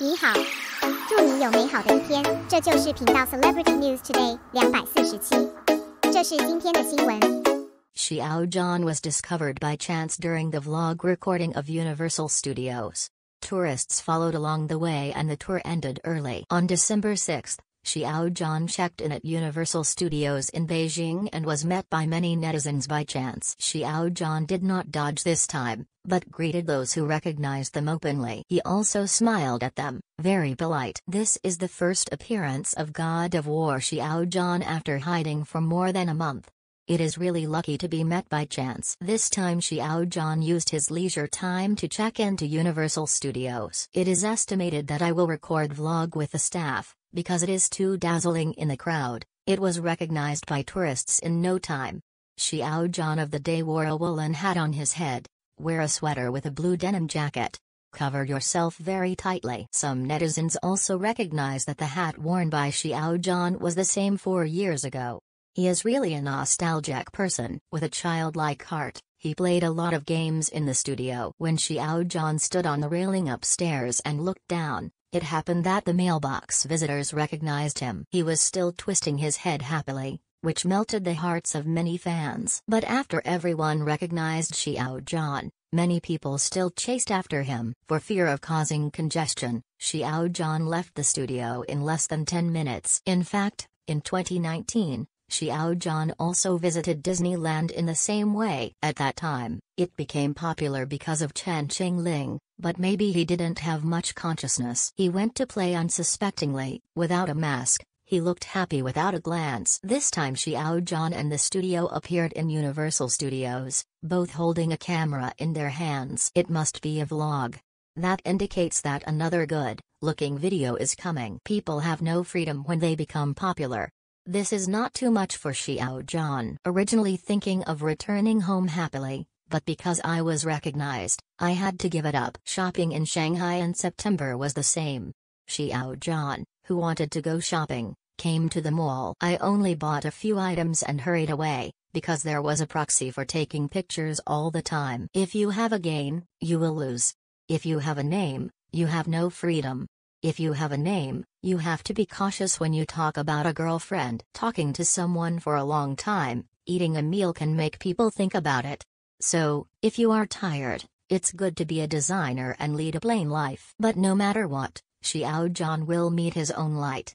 你好，祝你有美好的一天。这就是频道 Celebrity News Today 两百四十七，这是今天的新闻。Xiao Zhan was discovered by chance during the vlog recording of Universal Studios. Tourists followed along the way and the tour ended early on December 6. Xiao Zhan checked in at Universal Studios in Beijing and was met by many netizens by chance. Xiao Zhan did not dodge this time, but greeted those who recognized them openly. He also smiled at them, very polite. This is the first appearance of God of War Xiao Zhan after hiding for more than a month. It is really lucky to be met by chance. This time Xiao Zhan used his leisure time to check into Universal Studios. It is estimated that I will record vlog with the staff, because it is too dazzling in the crowd. It was recognized by tourists in no time. Xiao Zhan of the day wore a woolen hat on his head, wear a sweater with a blue denim jacket. Cover yourself very tightly. Some netizens also recognize that the hat worn by Xiao Zhan was the same four years ago. He is really a nostalgic person. With a childlike heart, he played a lot of games in the studio. When Xiao Zhan stood on the railing upstairs and looked down, it happened that the mailbox visitors recognized him. He was still twisting his head happily, which melted the hearts of many fans. But after everyone recognized Xiao Zhan, many people still chased after him. For fear of causing congestion, Xiao Zhan left the studio in less than 10 minutes. In fact, in 2019, Xiao Zhan also visited Disneyland in the same way. At that time, it became popular because of Chen Qingling, but maybe he didn't have much consciousness. He went to play unsuspectingly, without a mask. He looked happy without a glance. This time Xiao Zhan and the studio appeared in Universal Studios, both holding a camera in their hands. It must be a vlog. That indicates that another good looking video is coming. People have no freedom when they become popular. This is not too much for Xiao Zhan. Originally thinking of returning home happily, but because I was recognized, I had to give it up. Shopping in Shanghai in September was the same. Xiao Zhan, who wanted to go shopping, came to the mall. I only bought a few items and hurried away, because there was a proxy for taking pictures all the time. If you have a gain, you will lose. If you have a name, you have no freedom. If you have a name, you have to be cautious when you talk about a girlfriend. Talking to someone for a long time, eating a meal can make people think about it. So, if you are tired, it's good to be a designer and lead a plain life. But no matter what, Xiao Zhan will meet his own light.